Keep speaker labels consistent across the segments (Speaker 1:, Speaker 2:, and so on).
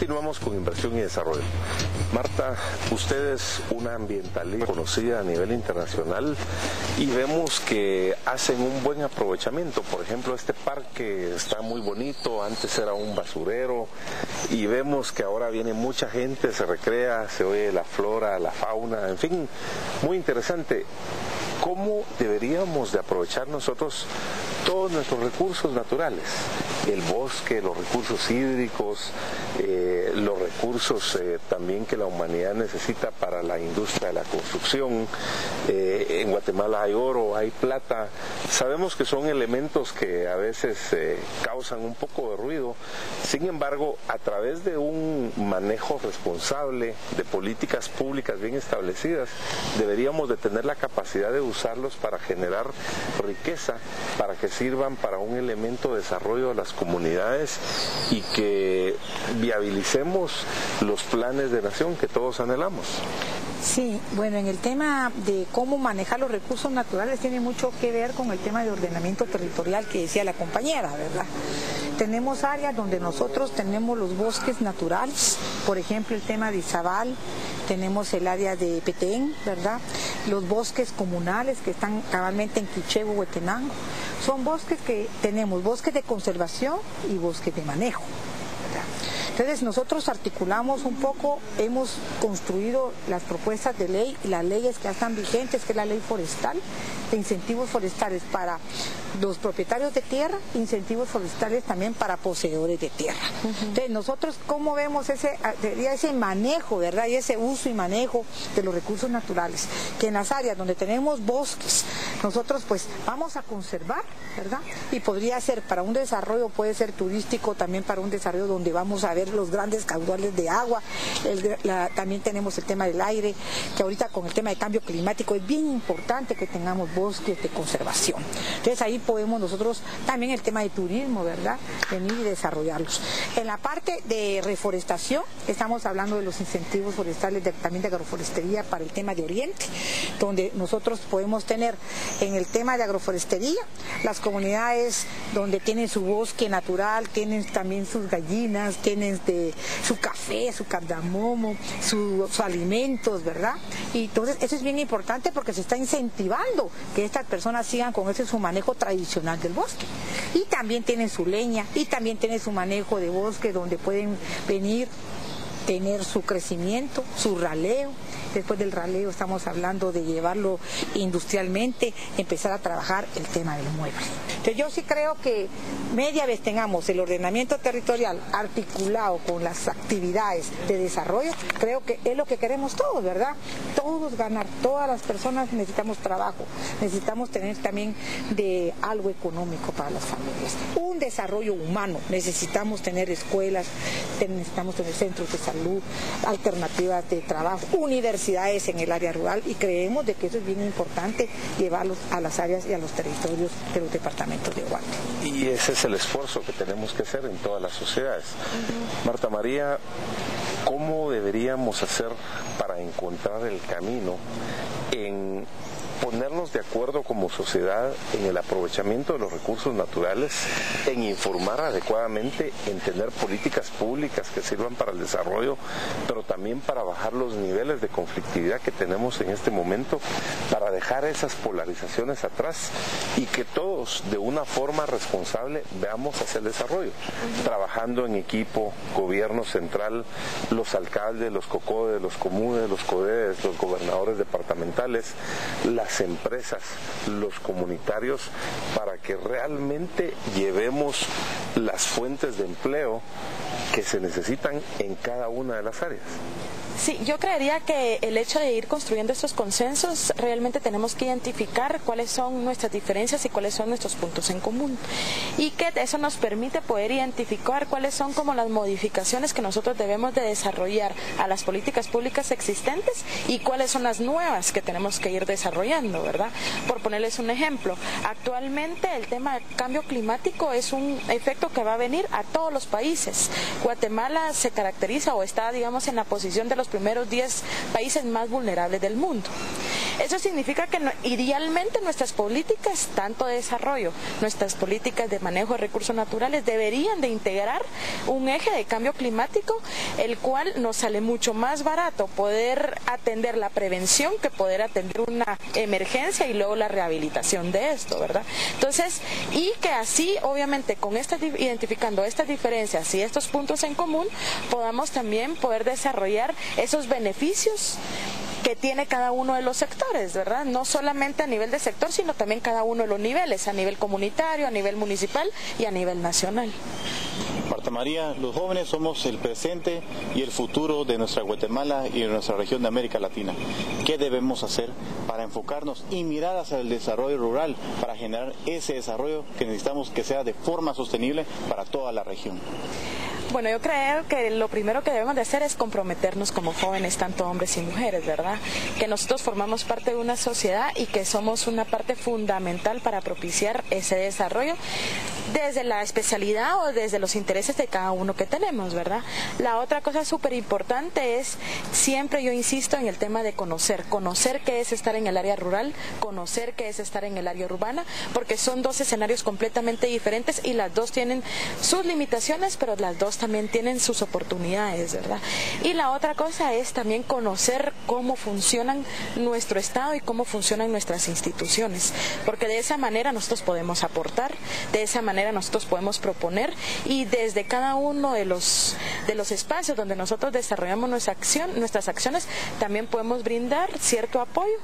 Speaker 1: Continuamos con inversión y desarrollo. Marta, usted es una ambientalista conocida a nivel internacional y vemos que hacen un buen aprovechamiento. Por ejemplo, este parque está muy bonito, antes era un basurero y vemos que ahora viene mucha gente, se recrea, se oye la flora, la fauna, en fin, muy interesante. ¿Cómo deberíamos de aprovechar nosotros todos nuestros recursos naturales? El bosque, los recursos hídricos, eh, los recursos eh, también que la humanidad necesita para la industria de la construcción. Eh, en Guatemala hay oro, hay plata. Sabemos que son elementos que a veces causan un poco de ruido. Sin embargo, a través de un manejo responsable de políticas públicas bien establecidas, deberíamos de tener la capacidad de usarlos para generar riqueza, para que sirvan para un elemento de desarrollo de las comunidades y que viabilicemos los planes de nación que todos anhelamos.
Speaker 2: Sí, bueno, en el tema de cómo manejar los recursos naturales tiene mucho que ver con el tema de ordenamiento territorial que decía la compañera, ¿verdad? Tenemos áreas donde nosotros tenemos los bosques naturales, por ejemplo el tema de Izabal, tenemos el área de Petén, ¿verdad? Los bosques comunales que están cabalmente en Quichego, Huetenango. Son bosques que tenemos bosques de conservación y bosques de manejo. Entonces nosotros articulamos un poco, hemos construido las propuestas de ley y las leyes que ya están vigentes, que es la ley forestal, de incentivos forestales para los propietarios de tierra, incentivos forestales también para poseedores de tierra. Entonces nosotros cómo vemos ese, ese manejo, ¿verdad? Y ese uso y manejo de los recursos naturales, que en las áreas donde tenemos bosques, nosotros pues vamos a conservar, ¿verdad? Y podría ser para un desarrollo, puede ser turístico, también para un desarrollo donde vamos a ver los grandes caudales de agua, también tenemos el tema del aire, que ahorita con el tema de cambio climático es bien importante que tengamos bosques de conservación. Entonces ahí podemos nosotros, también el tema de turismo, ¿verdad? Venir y desarrollarlos. En la parte de reforestación, estamos hablando de los incentivos forestales, también de agroforestería para el tema de Oriente, donde nosotros podemos tener en el tema de agroforestería las comunidades donde tienen su bosque natural, tienen también sus gallinas, tienen de su café, su cardamomo, sus alimentos, ¿verdad? Y entonces eso es bien importante porque se está incentivando que estas personas sigan con ese su manejo tradicional del bosque. Y también tienen su leña y también tienen su manejo de bosque donde pueden venir tener su crecimiento, su raleo. Después del raleo estamos hablando de llevarlo industrialmente, empezar a trabajar el tema del mueble. Entonces yo sí creo que media vez tengamos el ordenamiento territorial articulado con las actividades de desarrollo, creo que es lo que queremos todos, ¿verdad? Todos ganar, todas las personas necesitamos trabajo, necesitamos tener también de algo económico para las familias. Un desarrollo humano, necesitamos tener escuelas, necesitamos tener centros de salud, alternativas de trabajo, universidades en el área rural y creemos de que eso es bien importante llevarlos a las áreas y a los territorios de los departamentos de.
Speaker 1: Y ese es el esfuerzo que tenemos que hacer en todas las sociedades. Marta María, ¿cómo deberíamos hacer para encontrar el camino en ponernos de acuerdo como sociedad en el aprovechamiento de los recursos naturales, en informar adecuadamente, en tener políticas públicas que sirvan para el desarrollo, pero también para bajar los niveles de conflictividad que tenemos en este momento, para dejar esas polarizaciones atrás y que todos de una forma responsable veamos hacia el desarrollo, trabajando en equipo, gobierno central, los alcaldes, los cocodes, los comunes, los codedes, los gobernadores departamentales, las empresas, los comunitarios, para que realmente llevemos las fuentes de empleo que se necesitan en cada una de las áreas.
Speaker 3: Sí, yo creería que el hecho de ir construyendo estos consensos, realmente tenemos que identificar cuáles son nuestras diferencias y cuáles son nuestros puntos en común. Y que eso nos permite poder identificar cuáles son como las modificaciones que nosotros debemos de desarrollar a las políticas públicas existentes y cuáles son las nuevas que tenemos que ir desarrollando, ¿verdad? Por ponerles un ejemplo, actualmente el tema del cambio climático es un efecto que va a venir a todos los países. Guatemala se caracteriza o está, digamos, en la posición de los primeros 10 países más vulnerables del mundo. Eso significa que idealmente nuestras políticas, tanto de desarrollo, nuestras políticas de manejo de recursos naturales, deberían de integrar un eje de cambio climático, el cual nos sale mucho más barato poder atender la prevención que poder atender una emergencia y luego la rehabilitación de esto, ¿verdad? Entonces, y que así, obviamente, con identificando estas diferencias y estos puntos en común, podamos también poder desarrollar esos beneficios que tiene cada uno de los sectores, ¿verdad? No solamente a nivel de sector, sino también cada uno de los niveles, a nivel comunitario, a nivel municipal y a nivel nacional.
Speaker 4: Marta María, los jóvenes somos el presente y el futuro de nuestra Guatemala y de nuestra región de América Latina. ¿Qué debemos hacer para enfocarnos y mirar hacia el desarrollo rural para generar ese desarrollo que necesitamos que sea de forma sostenible para toda la región?
Speaker 3: Bueno, yo creo que lo primero que debemos de hacer es comprometernos como jóvenes, tanto hombres y mujeres, ¿verdad? Que nosotros formamos parte de una sociedad y que somos una parte fundamental para propiciar ese desarrollo desde la especialidad o desde los intereses de cada uno que tenemos, ¿verdad? La otra cosa súper importante es, siempre yo insisto en el tema de conocer, conocer qué es estar en el área rural, conocer qué es estar en el área urbana, porque son dos escenarios completamente diferentes y las dos tienen sus limitaciones, pero las dos también tienen sus oportunidades, ¿verdad? Y la otra cosa es también conocer cómo funcionan nuestro Estado y cómo funcionan nuestras instituciones, porque de esa manera nosotros podemos aportar, de esa manera nosotros podemos proponer y desde cada uno de los, de los espacios donde nosotros desarrollamos nuestra acción, nuestras acciones, también podemos brindar cierto apoyo,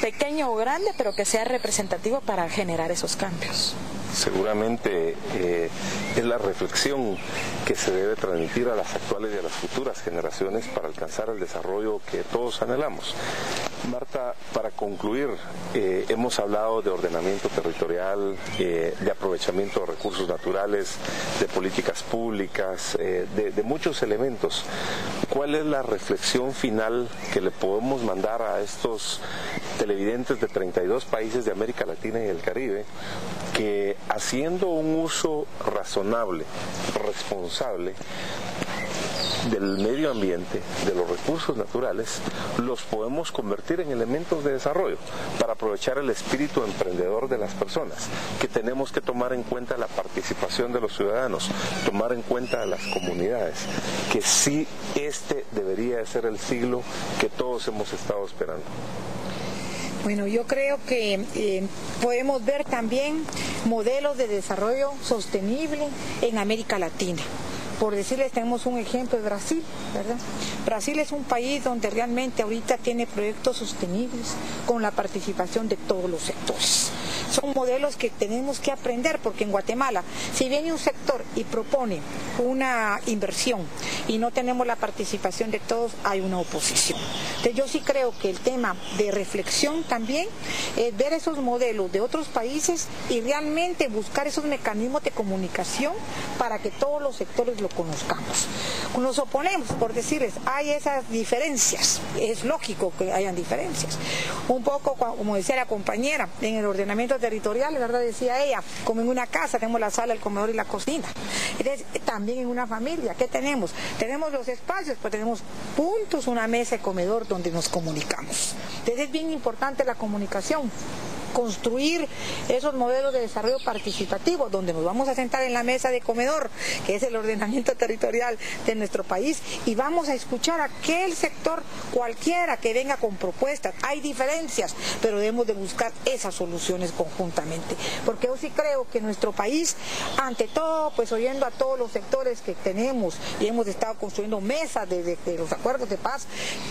Speaker 3: pequeño o grande, pero que sea representativo para generar esos cambios
Speaker 1: seguramente eh, es la reflexión que se debe transmitir a las actuales y a las futuras generaciones para alcanzar el desarrollo que todos anhelamos. Marta, para concluir, eh, hemos hablado de ordenamiento territorial, eh, de aprovechamiento de recursos naturales, de políticas públicas, eh, de, muchos elementos. ¿Cuál es la reflexión final que le podemos mandar a estos televidentes de 32 países de América Latina y el Caribe que haciendo un uso razonable, responsable, del medio ambiente, de los recursos naturales, los podemos convertir en elementos de desarrollo para aprovechar el espíritu emprendedor de las personas, que tenemos que tomar en cuenta la participación de los ciudadanos, tomar en cuenta a las comunidades, que sí este debería ser el siglo que todos hemos estado esperando.
Speaker 2: Bueno, yo creo que eh, podemos ver también modelos de desarrollo sostenible en América Latina. Por decirles, tenemos un ejemplo de Brasil, ¿verdad? Brasil es un país donde realmente ahorita tiene proyectos sostenibles con la participación de todos los sectores son modelos que tenemos que aprender porque en Guatemala, si viene un sector y propone una inversión y no tenemos la participación de todos, hay una oposición. Entonces yo sí creo que el tema de reflexión también es ver esos modelos de otros países y realmente buscar esos mecanismos de comunicación para que todos los sectores lo conozcamos. Nos oponemos, por decirles, hay esas diferencias, es lógico que hayan diferencias. Un poco, como decía la compañera, en el ordenamiento territorial, ¿verdad? Decía ella, como en una casa tenemos la sala, el comedor y la cocina. Entonces, también en una familia, ¿qué tenemos? Tenemos los espacios, pues tenemos puntos, una mesa y comedor donde nos comunicamos. Entonces es bien importante la comunicación construir esos modelos de desarrollo participativo, donde nos vamos a sentar en la mesa de comedor, que es el ordenamiento territorial de nuestro país, y vamos a escuchar a aquel sector cualquiera que venga con propuestas. Hay diferencias, pero debemos de buscar esas soluciones conjuntamente, porque yo sí creo que nuestro país, ante todo, pues oyendo a todos los sectores que tenemos y hemos estado construyendo mesas desde los acuerdos de paz,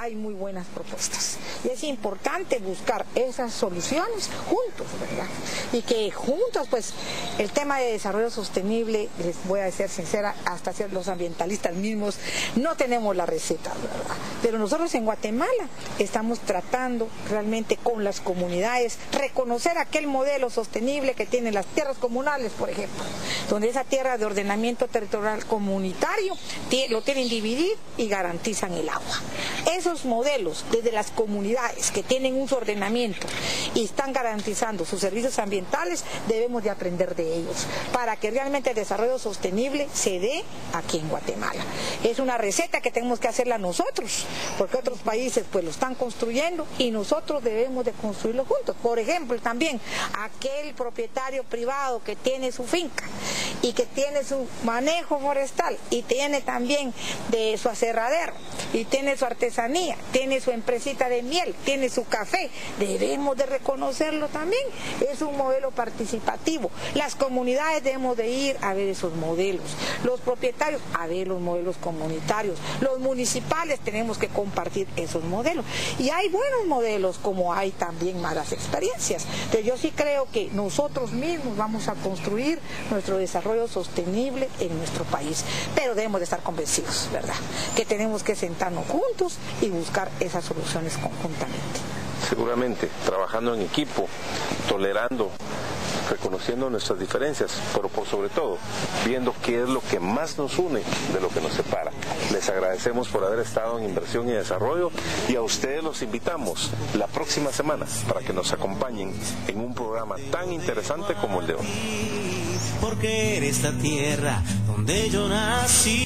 Speaker 2: hay muy buenas propuestas. Y es importante buscar esas soluciones juntos, ¿verdad? Y que juntos, pues, el tema de desarrollo sostenible, les voy a ser sincera, hasta los ambientalistas mismos, no tenemos la receta, ¿verdad? Pero nosotros en Guatemala estamos tratando realmente con las comunidades, reconocer aquel modelo sostenible que tienen las tierras comunales, por ejemplo, donde esa tierra de ordenamiento territorial comunitario lo tienen dividir y garantizan el agua. Esos modelos desde las comunidades que tienen un ordenamiento y están garantizando sus servicios ambientales, debemos de aprender de ellos para que realmente el desarrollo sostenible se dé aquí en Guatemala. Es una receta que tenemos que hacerla nosotros, porque otros países pues lo están construyendo y nosotros debemos de construirlo juntos. Por ejemplo, también aquel propietario privado que tiene su finca y que tiene su manejo forestal y tiene también de su aserradero y tiene su tiene su empresita de miel, tiene su café, debemos de reconocerlo también. Es un modelo participativo. Las comunidades debemos de ir a ver esos modelos. Los propietarios a ver los modelos comunitarios. Los municipales tenemos que compartir esos modelos. Y hay buenos modelos como hay también malas experiencias. Entonces yo sí creo que nosotros mismos vamos a construir nuestro desarrollo sostenible en nuestro país. Pero debemos de estar convencidos, ¿verdad? Que tenemos que sentarnos juntos y buscar esas soluciones conjuntamente.
Speaker 1: Seguramente, trabajando en equipo, tolerando reconociendo nuestras diferencias, pero por sobre todo viendo qué es lo que más nos une de lo que nos separa. Les agradecemos por haber estado en inversión y desarrollo y a ustedes los invitamos la próxima semana para que nos acompañen en un programa tan interesante como el de hoy.
Speaker 5: Porque eres la tierra donde yo nací.